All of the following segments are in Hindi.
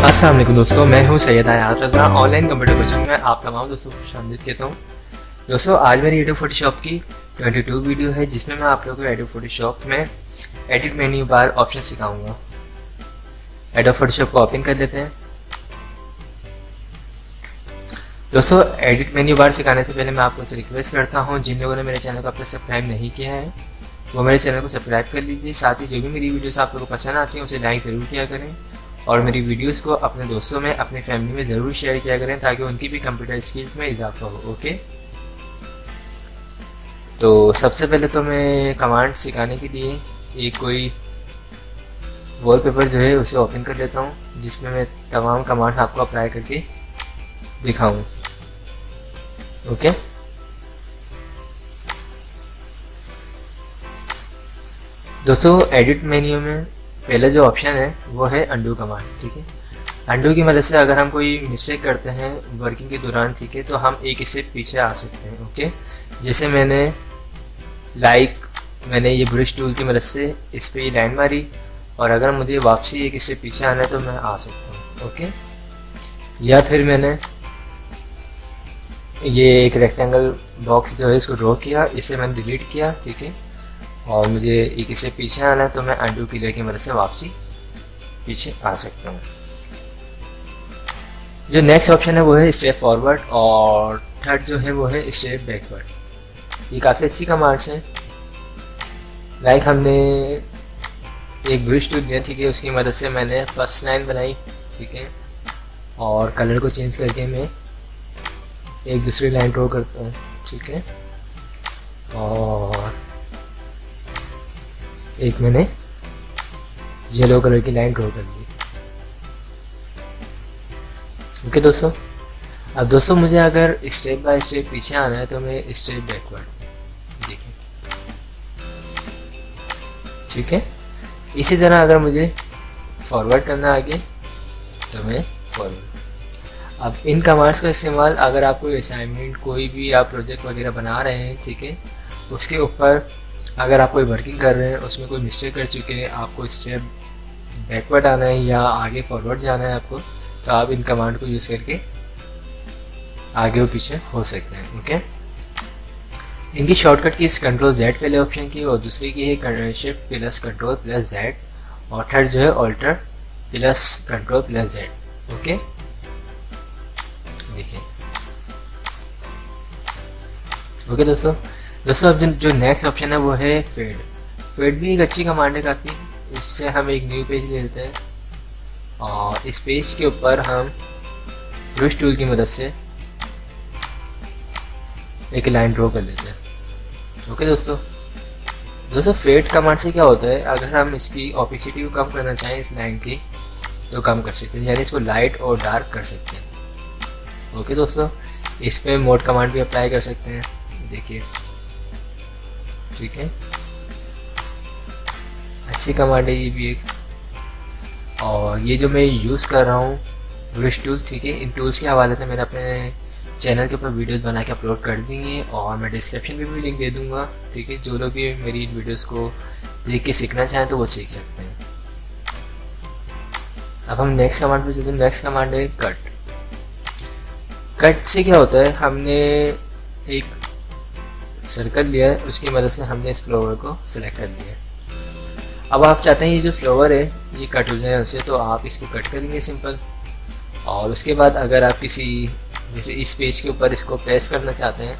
असलम दोस्तों, मैं हूँ सैयद आयात रजा ऑनलाइन कंप्यूटर कोचिंग में आप तमाम दोस्तों को शामिल कहता हूँ। दोस्तों, आज मेरी एडो फोटोशॉप की 22 वीडियो है, जिसमें मैं आप लोगों को एडो फोटोशॉप में एडिट मेन्यू बार ऑप्शन सिखाऊँगा। एडो फोटोशॉप को ओपन कर देते हैं। दोस्तों एडिट मेन्यू बार सिखाने से पहले मैं आपको रिक्वेस्ट करता हूँ, जिन लोगों ने मेरे चैनल को अब तक सब्सक्राइब नहीं किया है, वो मेरे चैनल को सब्सक्राइब कर लीजिए। साथ ही जो भी मेरी वीडियोस आप लोगों को पसंद आती हैं, उसे लाइक ज़रूर किया करें। और मेरी वीडियोस को अपने दोस्तों में, अपनी फैमिली में ज़रूर शेयर किया करें ताकि उनकी भी कंप्यूटर स्किल्स में इजाफा हो ओके तो सबसे पहले तो मैं कमांड सिखाने के लिए एक कोई वॉलपेपर जो है उसे ओपन कर लेता हूँ, जिसमें मैं तमाम कमांड्स आपको अप्लाई करके दिखाऊँ ओके दोस्तों एडिट मेन्यू में पहले जो ऑप्शन है, वो है अंडू कमांड ठीक है? अंडू की मदद से अगर हम कोई मिस्टेक करते हैं वर्किंग के दौरान, ठीक है तो हम एक स्टेप पीछे आ सकते हैं ओके जैसे मैंने लाइक मैंने ये ब्रश टूल की मदद से इस पर ये लाइन मारी, और अगर मुझे वापसी एक स्टेप पीछे आना है तो मैं आ सकता हूँ ओके या फिर मैंने ये एक रेक्टेंगल बॉक्स जो है, इसको ड्रॉ किया, इसे मैंने डिलीट किया, ठीक है? और मुझे एक से पीछे आना है तो मैं अंडू क्लियर की मदद से वापसी पीछे आ सकता हूँ। जो नेक्स्ट ऑप्शन है वो है स्टेप फॉरवर्ड और थर्ड जो है वो है स्टेप बैकवर्ड ये काफ़ी अच्छी कमांड्स हैं। लाइक हमने एक ब्रिज टूल दिया ठीक है, उसकी मदद से मैंने फ़र्स्ट लाइन बनाई, ठीक है, और कलर को चेंज करके मैं एक दूसरी लाइन ड्रॉ करता हूँ, ठीक है, और एक मैंने येलो कलर की लाइन ड्रॉ कर दी ओके दोस्तों। अब दोस्तों, मुझे अगर स्टेप बाय स्टेप पीछे आना है तो मैं स्टेप बैकवर्ड देखिए ठीक है? इसी तरह अगर मुझे फॉरवर्ड करना आगे तो मैं फॉरवर्ड अब इन कमांड्स का इस्तेमाल अगर आप कोई असाइनमेंट कोई भी आप प्रोजेक्ट वगैरह बना रहे हैं, ठीक है, उसके ऊपर अगर आप कोई वर्किंग कर रहे हैं, उसमें कोई मिस्टेक कर चुके हैं, आपको स्टेप बैकवर्ड आना है या आगे फॉरवर्ड जाना है आपको तो आप इन कमांड को यूज़ करके आगे और पीछे हो सकते हैं ओके इनकी शॉर्टकट की कंट्रोल जेड पहले ऑप्शन की और दूसरी की है shift plus control plus Z और थर्ड जो है alter plus control plus Z okay देखिए। ओके दोस्तों दोस्तों अब जो नेक्स्ट ऑप्शन है वो है फेड फेड भी एक अच्छी कमांड है काफ़ी। इससे हम एक न्यू पेज ले लेते हैं। और इस पेज के ऊपर हम ब्रश टूल की मदद से एक लाइन ड्रॉ कर लेते हैं। ओके दोस्तों? दोस्तों फेड कमांड से क्या होता है? अगर हम इसकी ऑपिसिटी को कम करना चाहें इस लाइन की तो कम कर सकते हैं। यानी इसको लाइट और डार्क कर सकते हैं। ओके दोस्तों? इस पर मोड कमांड भी अप्लाई कर सकते हैं। देखिए। ठीक है। अच्छी कमांड है ये भी एक। और ये जो मैं यूज़ कर रहा हूँ ब्रिश टूल्स ठीक है, इन टूल्स के हवाले से मैंने अपने चैनल के ऊपर वीडियोस बना के अपलोड कर दी हैं और मैं डिस्क्रिप्शन में भी लिंक दे दूँगा, ठीक है। जो लोग भी मेरी इन वीडियोस को देख के सीखना चाहें तो वो सीख सकते हैं। अब हम नेक्स्ट कमांड पे चलते हैं। नेक्स्ट कमांड है कट कट से क्या होता है? हमने एक सर्कल लिया है, उसकी मदद से हमने इस फ्लावर को सिलेक्ट कर दिया अब आप चाहते हैं ये जो फ्लावर है, ये कट हो जाए उससे तो आप इसको कट करेंगे सिंपल और उसके बाद अगर आप किसी, जैसे इस पेज के ऊपर इसको पेस्ट करना चाहते हैं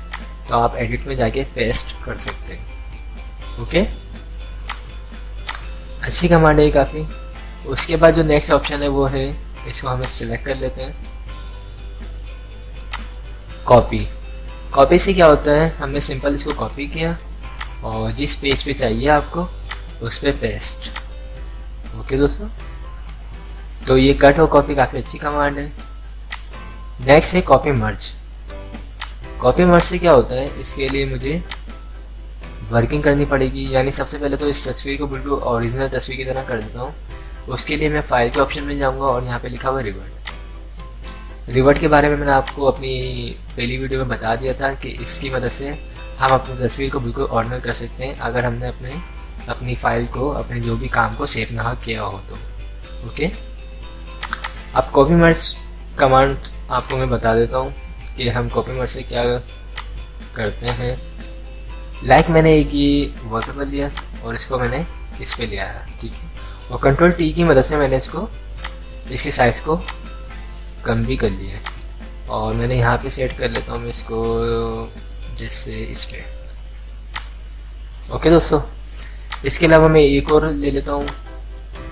तो आप एडिट में जाके पेस्ट कर सकते हैं। ओके अच्छी कमांड है काफ़ी। उसके बाद जो नेक्स्ट ऑप्शन है वो है, इसको हम सिलेक्ट कर लेते हैं। कॉपी कॉपी से क्या होता है? हमने सिंपल इसको कॉपी किया और जिस पेज पे चाहिए आपको, उस पर पे पेस्ट ओके दोस्तों? तो ये कट और कॉपी काफ़ी अच्छी कमांड है। नेक्स्ट है कॉपी मर्ज कॉपी मर्ज से क्या होता है? इसके लिए मुझे वर्किंग करनी पड़ेगी। यानी सबसे पहले तो इस तस्वीर को बिल्कुल ओरिजिनल तस्वीर की तरह कर देता हूँ। उसके लिए मैं फ़ाइल के ऑप्शन में जाऊँगा और यहाँ पे लिखा हुआ रिवर्ट रिवर्ट के बारे में मैंने आपको अपनी पहली वीडियो में बता दिया था कि इसकी मदद से हम अपनी तस्वीर को बिल्कुल ऑर्डर कर सकते हैं अगर हमने अपने, अपनी फ़ाइल को, अपने जो भी काम को सेव ना किया हो तो। ओके? अब कॉपी मर्ज कमांड आपको मैं बता देता हूँ कि हम कॉपी मर्ज से क्या करते हैं। लाइक like मैंने एक ये वॉलपेपर लिया और इसको मैंने इस पर लिया है ठीक है? और कंट्रोल टी की मदद से मैंने इसको, इसके साइज़ को कम भी कर लिया है। और मैंने यहाँ पे सेट कर लेता हूँ इसको जैसे इस पर ओके दोस्तों, इसके अलावा मैं एक और ले लेता हूँ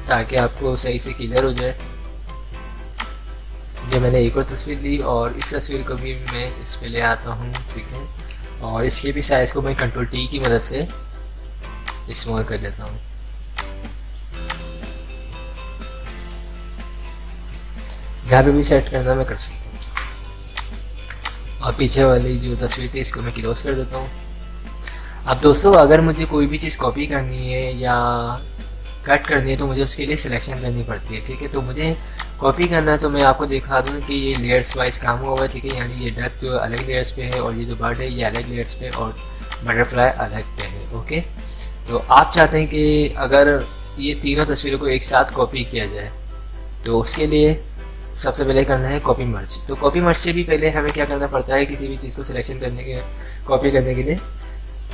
ताकि आपको सही से क्लियर हो जाए। जो मैंने एक और तस्वीर ली और इस तस्वीर को भी मैं इस पर ले आता हूँ, ठीक है? और इसके भी साइज़ को मैं कंट्रोल टी की मदद से स्मॉल कर देता हूँ। जहाँ पे भी सेट करना मैं कर सकता हूँ। और पीछे वाली जो तस्वीर थी, इसको मैं क्लोज कर देता हूँ। अब दोस्तों, अगर मुझे कोई भी चीज़ कॉपी करनी है या कट करनी है तो मुझे उसके लिए सिलेक्शन करनी पड़ती है, ठीक है? तो मुझे कॉपी करना है तो मैं आपको दिखा दूँ कि ये लेयर्स वाइज काम हुआ है, ठीक है? यानी ये डक जो अलग लेयर्स पे है और ये जो बर्ड है, ये अलग लेयर्स पे और बटरफ्लाई अलग पे है, ओके? तो आप चाहते हैं कि अगर ये तीनों तस्वीरों को एक साथ कॉपी किया जाए तो उसके लिए सबसे पहले करना है कॉपी मर्च तो कॉपी मर्च से भी पहले हमें क्या करना पड़ता है? किसी भी चीज़ को सिलेक्शन करने के कॉपी करने के लिए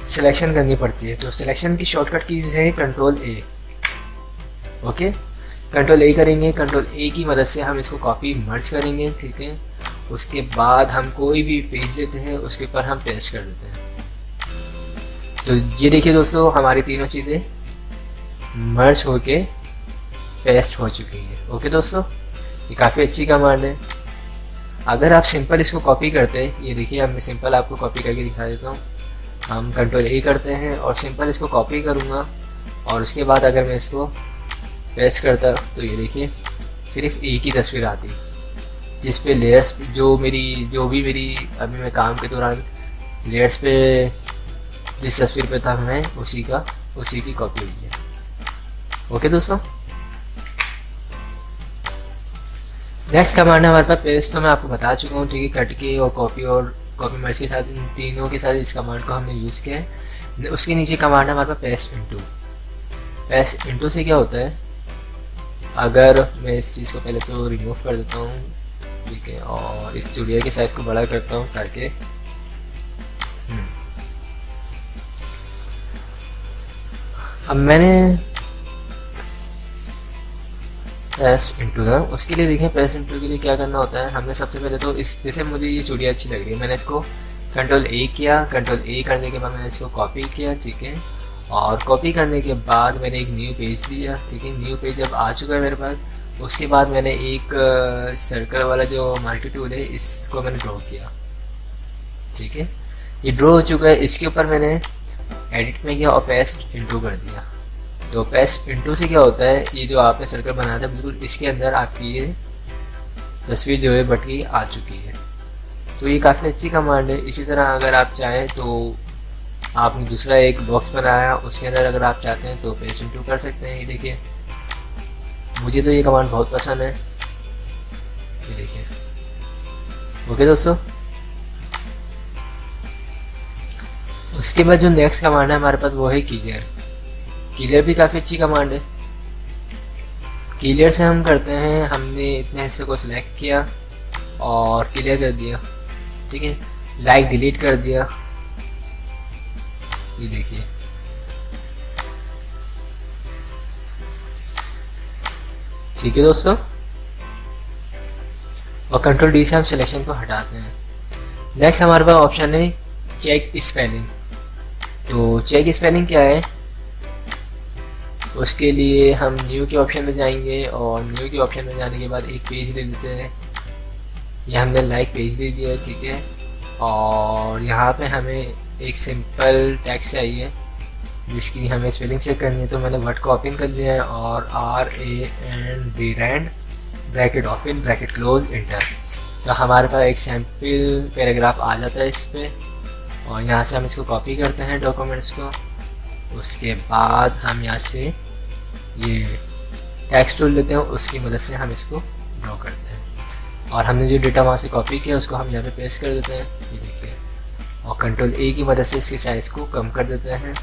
सिलेक्शन करनी पड़ती है। तो सिलेक्शन की शॉर्टकट कीज है control A okay control A करेंगे कंट्रोल ए की मदद से हम इसको कॉपी मर्ज करेंगे, ठीक है? उसके बाद हम कोई भी पेज लेते हैं, उसके ऊपर हम पेस्ट कर देते हैं। तो ये देखिए दोस्तों, हमारी तीनों चीज़ें मर्ज होके पेस्ट हो चुकी है। ओके दोस्तों? ये काफ़ी अच्छी कमांड है। अगर आप सिंपल इसको कॉपी करते हैं, ये देखिए, अब मैं सिंपल आपको कॉपी करके दिखा देता हूँ। हम कंट्रोल ए करते हैं और सिंपल इसको कॉपी करूँगा। और उसके बाद अगर मैं इसको पेस्ट करता तो ये देखिए, सिर्फ़ एक ही तस्वीर आती। जिस पे लेयर्स जो मेरी, जो भी मेरी, अभी मैं काम के दौरान लेयर्स पे, जिस तस्वीर पे था मैं, उसी का, उसी की कॉपी हुई है। ओके दोस्तों? नेक्स्ट कमांड है हमारे पास पेस्ट तो मैं आपको बता चुका हूँ, ठीक है कट के और कॉपी और कॉपी मर्ज के साथ तीनों के साथ इस कमांड को हमने यूज़ किया है। उसके नीचे कमांड है हमारे पास पेस्ट इंटू पेस्ट इंटू से क्या होता है? अगर मैं इस चीज़ को पहले तो रिमूव कर देता हूँ, ठीक है, और इस चुड़िया के साइज़ को बड़ा करता हूँ ताकि हम्म। अब मैंने प्रेस इंटू था उसके लिए देखें प्रेस इंटू के लिए क्या करना होता है? हमने सबसे पहले तो इस, जैसे मुझे ये चूड़िया अच्छी लग रही है, मैंने इसको कंट्रोल ए किया कंट्रोल ए करने के बाद मैंने इसको कॉपी किया, ठीक है? और कॉपी करने के बाद मैंने एक न्यू पेज दिया, ठीक है? न्यू पेज जब आ चुका है मेरे पास, उसके बाद मैंने एक सर्कल वाला जो मार्केट टूल है, इसको मैंने ड्रॉ किया, ठीक है? ये ड्रॉ हो चुका है, इसके ऊपर मैंने एडिट में किया और पेस्ट इंटू कर दिया। तो पेस्ट इंटू से क्या होता है? ये जो आपने सर्कल बनाया था, बिल्कुल इसके अंदर आपकी ये तस्वीर जो है बट की आ चुकी है। तो ये काफ़ी अच्छी कमांड है। इसी तरह अगर आप चाहें तो आपने दूसरा एक बॉक्स बनाया, उसके अंदर अगर आप चाहते हैं तो पेस्ट इंटू कर सकते हैं। ये देखिए, मुझे तो ये कमांड बहुत पसंद है। ये देखिए। ओके दोस्तों? उसके बाद जो नेक्स्ट कमांड है, हमारे पास वो है क्लियर क्लियर भी काफ़ी अच्छी कमांड है। क्लियर से हम करते हैं, हमने इतने हिस्से को सिलेक्ट किया और क्लियर कर दिया। ठीक है? लाइक डिलीट कर दिया। ये देखिए। ठीक है दोस्तों? और कंट्रोल डी से हम सिलेक्शन को हटाते हैं। नेक्स्ट हमारे पास ऑप्शन है चेक स्पेलिंग तो चेक स्पेलिंग क्या है? उसके लिए हम न्यू के ऑप्शन में जाएँगे और न्यू के ऑप्शन में जाने के बाद एक पेज ले लेते हैं। ये हमने लाइक पेज दे दिया है, ठीक है? और यहाँ पे हमें एक सिंपल टैक्स चाहिए, जिसकी हमें स्पेलिंग चेक करनी है। तो मैंने वर्ड को ओपन कर लिया है और R A N D rand bracket open bracket close enter तो हमारे पास एक सैंपल पैराग्राफ आ जाता है इस पर और यहाँ से हम इसको कॉपी करते हैं डॉक्यूमेंट्स को। उसके बाद हम यहाँ से ये टैक्स टूल लेते हैं, उसकी मदद से हम इसको ड्रॉ करते हैं। और हमने जो डेटा वहाँ से कॉपी किया, उसको हम यहाँ पे पेस्ट कर देते हैं। ये देखिए, और कंट्रोल ए की मदद से इसके साइज़ को कम कर देते हैं।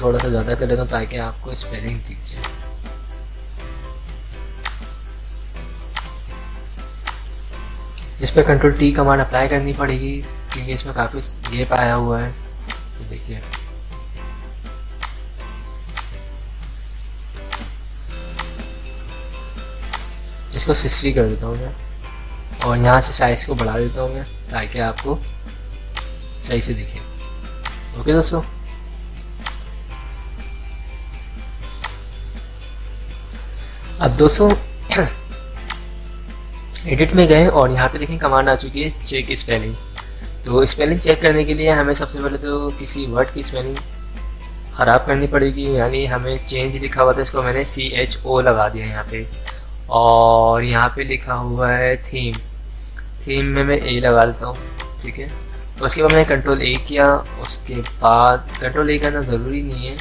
थोड़ा सा ज़्यादा कर देता हूँ ताकि आपको स्पेलिंग दिख जाए। इस पर कंट्रोल टी कमांड अप्लाई करनी पड़ेगी, क्योंकि इसमें काफ़ी गेप आया हुआ है। देखिए। इसको सिक्सटी कर देता हूँ मैं। और यहाँ से साइज़ को बढ़ा देता हूँ मैं, ताकि आपको सही से दिखे। ओके दोस्तों? अब दोस्तों एडिट में गए और यहाँ पे देखें कमांड आ चुकी है चेक स्पेलिंग तो स्पेलिंग चेक करने के लिए हमें सबसे पहले तो किसी वर्ड की स्पेलिंग ख़राब करनी पड़ेगी, यानी हमें चेंज लिखा हुआ था, इसको मैंने सी एच ओ लगा दिया यहाँ पे। और यहाँ पे लिखा हुआ है थीम थीम में मैं ए लगा देता हूँ, ठीक है? उसके बाद मैंने कंट्रोल ए किया, उसके बाद कंट्रोल ए करना ज़रूरी नहीं है।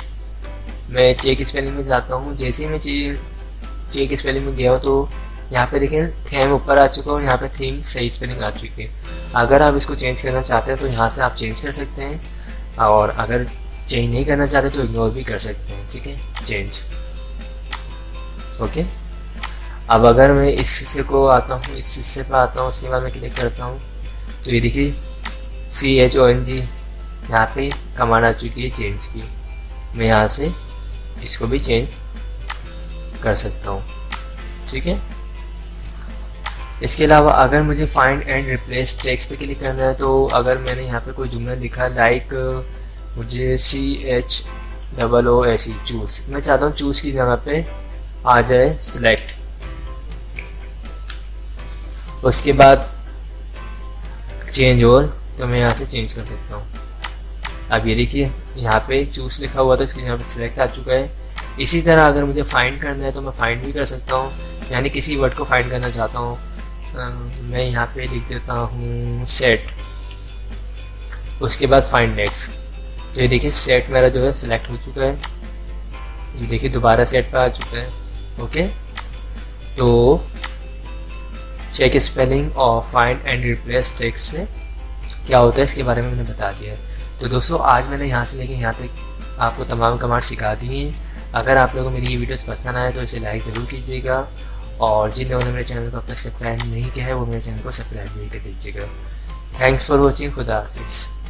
मैं चेक स्पेलिंग में जाता हूँ, जैसे ही मैं चेक स्पेलिंग में गया हूँ तो यहाँ पे देखें थीम ऊपर आ चुका और यहाँ पे थीम सही स्पेलिंग आ चुकी है। अगर आप इसको चेंज करना चाहते हैं तो यहाँ से आप चेंज कर सकते हैं। और अगर चेंज नहीं करना चाहते तो इग्नोर भी कर सकते हैं, ठीक है? चेंज ओके अब अगर मैं इस हिस्से को आता हूँ, इस हिस्से पर आता हूँ, उसके बाद मैं क्लिक करता हूँ तो ये देखिए C H O N G यहाँ पे कमांड आ चुकी है चेंज की। मैं यहाँ से इसको भी चेंज कर सकता हूँ। ठीक है? इसके अलावा अगर मुझे फाइंड एंड रिप्लेस टेक्स्ट पे क्लिक करना है तो अगर मैंने यहाँ पे कोई जुमला लिखा लाइक मुझे C H double O S E choose मैं चाहता हूँ चूज़ की जगह पे आ जाए सिलेक्ट उसके बाद चेंज और तो मैं यहाँ से चेंज कर सकता हूँ। अब ये देखिए, यहाँ पे चूज़ लिखा हुआ था, इसके यहाँ पे सिलेक्ट आ चुका है। इसी तरह अगर मुझे फाइंड करना है तो मैं फाइंड भी कर सकता हूँ। यानी किसी वर्ड को फाइंड करना चाहता हूँ। मैं यहाँ पे लिख देता हूँ सेट उसके बाद फाइंड नेक्स्ट तो ये देखिए सेट मेरा जो है सिलेक्ट हो चुका है। ये देखिए, दोबारा सेट पर आ चुका है। ओके तो चेक स्पेलिंग और फाइंड एंड रिप्लेस टेक्स से क्या होता है, इसके बारे में मैंने बता दिया है। तो दोस्तों, आज मैंने यहाँ से लेकर यहाँ तक आपको तमाम कमांड सिखा दी हैं। अगर आप लोगों को मेरी ये वीडियोस पसंद आए तो इसे लाइक ज़रूर कीजिएगा और जिन लोगों ने मेरे चैनल को अब तक सब्सक्राइब नहीं किया है, वो मेरे चैनल को सब्सक्राइब भी कर दीजिएगा। थैंक्स फॉर वॉचिंग, खुदा हाफिज़।